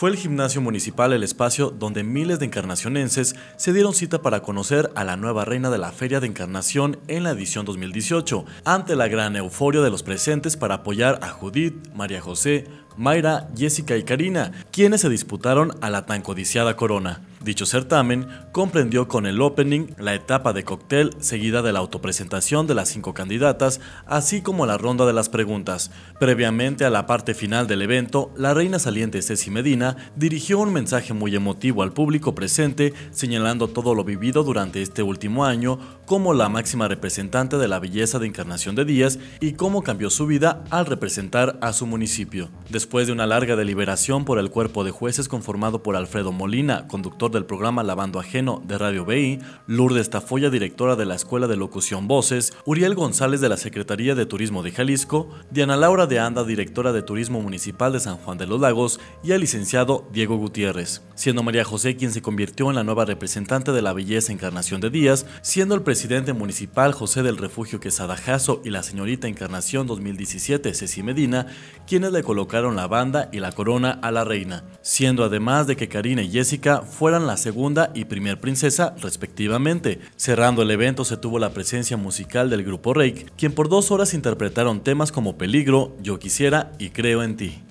Fue el gimnasio municipal el espacio donde miles de encarnacionenses se dieron cita para conocer a la nueva reina de la Feria de Encarnación en la edición 2018, ante la gran euforia de los presentes para apoyar a Judith, María José, Mayra, Jessica y Karina, quienes se disputaron a la tan codiciada corona. Dicho certamen comprendió con el opening la etapa de cóctel seguida de la autopresentación de las cinco candidatas, así como la ronda de las preguntas. Previamente a la parte final del evento, la reina saliente Ceci Medina dirigió un mensaje muy emotivo al público presente, señalando todo lo vivido durante este último año como la máxima representante de la belleza de Encarnación de Díaz y cómo cambió su vida al representar a su municipio. Después de una larga deliberación por el cuerpo de jueces conformado por Alfredo Molina, conductor del programa Lavando Ajeno de Radio BI, Lourdes Tafoya, directora de la Escuela de Locución Voces, Uriel González de la Secretaría de Turismo de Jalisco, Diana Laura de Anda, directora de Turismo Municipal de San Juan de los Lagos, y el licenciado Diego Gutiérrez, siendo María José quien se convirtió en la nueva representante de la belleza Encarnación de Díaz, siendo el presidente municipal José del Refugio Quesada Jasso y la señorita Encarnación 2017 Ceci Medina, quienes le colocaron la banda y la corona a la reina, siendo además de que Karina y Jessica fueran la segunda y primer princesa respectivamente. Cerrando el evento se tuvo la presencia musical del grupo Rake, quien por dos horas interpretaron temas como Peligro, Yo quisiera y Creo en ti.